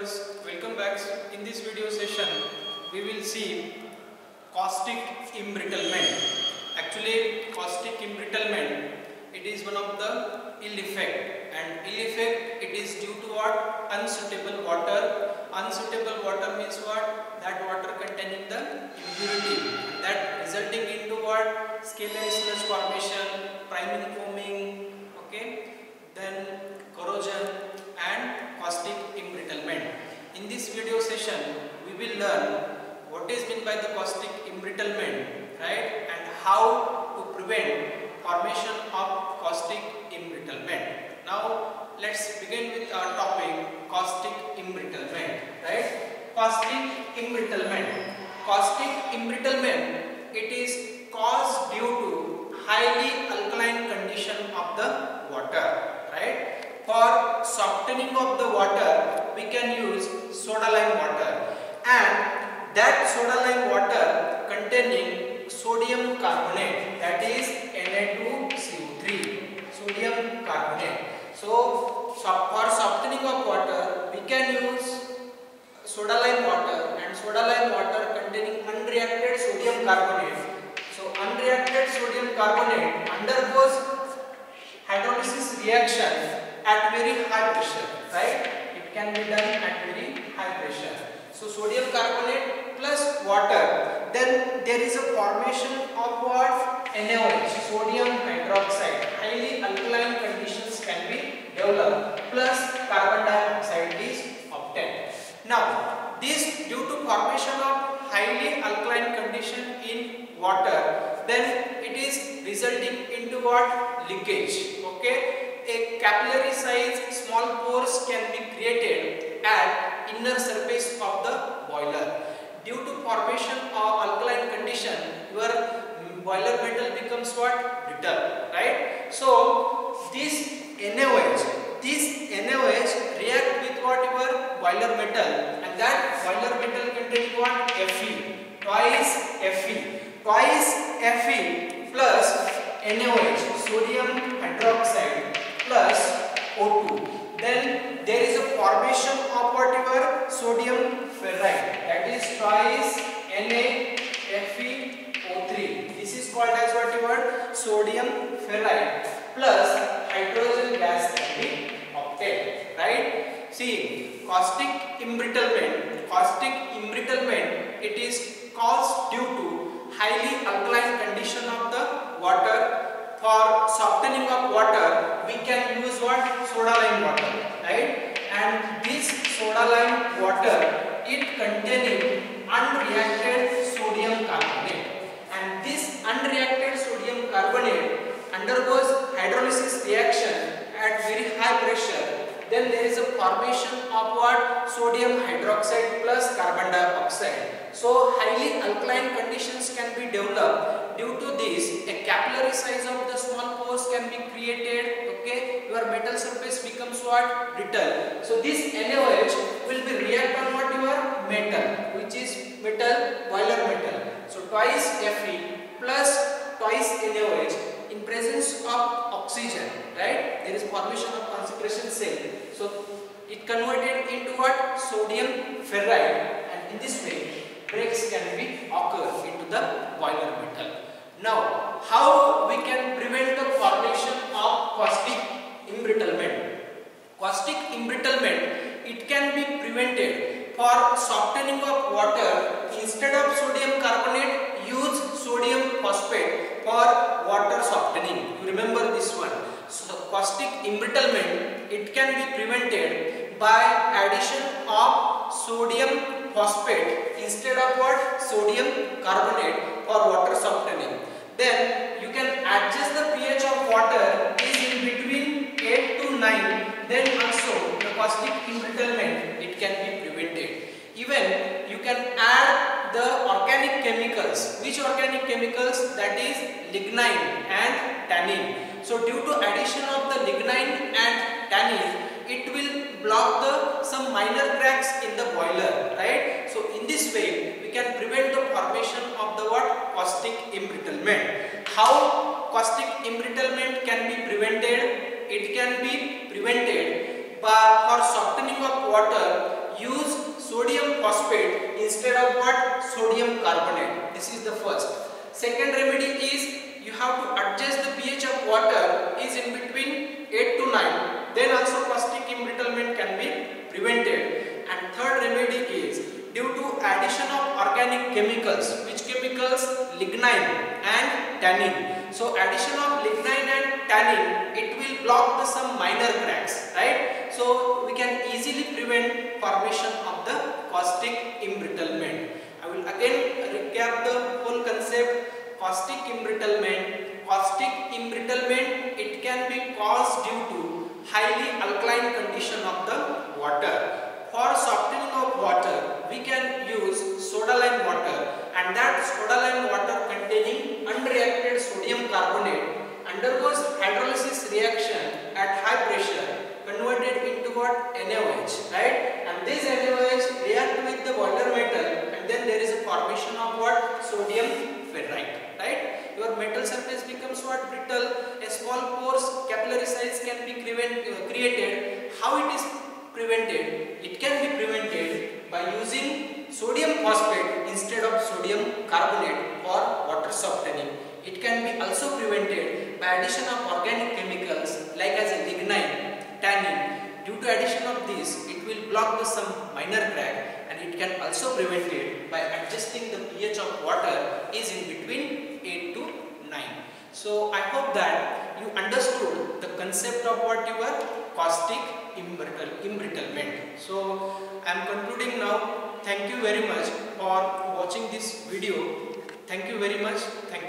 welcome back. In this video session, we will see caustic embrittlement. Actually, caustic embrittlement, it is one of the ill effect and ill effect it is due to what? Unsuitable water. Unsuitable water means what? That water containing the impurity that resulting into what? Scale and sludge formation, priming foaming, okay? Then corrosion and caustic embrittlement. In this video session, we will learn what is meant by the caustic embrittlement, right? And how to prevent formation of caustic embrittlement. Now, let's begin with our topic caustic embrittlement, right? Caustic embrittlement. Caustic embrittlement, it is caused due to highly alkaline condition of the water, right? For softening of the water, we can use soda lime water and that soda lime water containing sodium carbonate that is Na2CO3 sodium carbonate. So, for softening of water, we can use soda lime water and soda lime water containing unreacted sodium carbonate. So, unreacted sodium carbonate undergoes hydrolysis reaction at very high pressure, right? It can be done at very high pressure. So sodium carbonate plus water, then there is a formation of what? NaOH, sodium hydroxide. Highly alkaline conditions can be developed plus carbon dioxide is. Now, this due to formation of highly alkaline condition in water, then it is resulting into what? Leakage. Okay a capillary size small pores can be created at inner surface of the boiler. Due to formation of alkaline condition, your boiler metal becomes what? Brittle, right? So, this NaOH, this NaOH react with what your boiler metal and that boiler metal contains what? Fe, twice Fe, twice Fe plus NaOH, sodium hydroxide plus O2. Then there is a formation of whatever sodium ferrite that is twice NaFeO3. This is called as whatever sodium ferrite plus hydrogen gas can be obtained. Right? See, caustic embrittlement. Caustic embrittlement it is caused due to highly alkaline condition of the water. For softening of water we can use what? Soda lime water right? And this soda lime water it containing unreacted sodium carbonate. And this unreacted sodium carbonate undergoes hydrolysis reaction at very high pressure then there is a formation of what? Sodium hydroxide plus carbon dioxide. So highly alkaline conditions can be developed. Due to this a capillary size of the small pores can be created okay? Your metal surface becomes what? Brittle. So this NaOH will be react on what? Your metal which is metal boiler metal. So twice Fe plus twice NaOH in presence of oxygen right? There is formation of concentration cell. So it converted into what? Sodium ferrite and in this way breaks can be occur into the boiler metal. Now, how we can prevent the formation of caustic embrittlement? Caustic embrittlement, it can be prevented for softening of water instead of sodium carbonate use sodium phosphate for water softening. You remember this one. So, caustic embrittlement, it can be prevented by addition of sodium phosphate instead of what? Sodium carbonate or water softening then you can adjust the pH of water is in between 8 to 9 then also the caustic embrittlement it can be prevented. Even you can add the organic chemicals. Which organic chemicals? That is lignin and tannin so due to addition of the lignin and tannin it will block the some minor cracks in the boiler right so in this way we can prevent the formation of the what caustic embrittlement how caustic embrittlement can be prevented it can be prevented by for softening of water use sodium phosphate instead of what? Sodium carbonate. This is the first. Second remedy is you have to adjust the pH of water is in between 8 to 9. Then also caustic embrittlement can be prevented. And third remedy is due to addition of organic chemicals. Which chemicals? Lignin and tannin. So addition of lignin and tannin, it will block the some minor cracks, right? So we can easily prevent formation of the caustic embrittlement. I will again recap the whole concept. Caustic embrittlement. Caustic embrittlement, it can be caused due to highly alkaline condition of the water. For softening of water, we can use soda lime water and that soda lime water containing unreacted sodium carbonate undergoes hydrolysis reaction at high pressure converted into what NaOH, right? And this NaOH react with the water metal and then there is a formation of what? Sodium ferrite, right? Your metal surface becomes what? Brittle. A small pores, capillary size can be uh, created. How it is prevented? It can be prevented by using sodium phosphate instead of sodium carbonate for water softening. It can be also prevented by addition of organic chemicals like as a lignin, tannin. Due to addition of this, it will block the some minor crack and it can also prevent it by adjusting the pH of water is in between 8 to 9. So I hope that you understood the concept of what you are caustic embrittlement. So I am concluding now. Thank you very much for watching this video. Thank you very much. Thank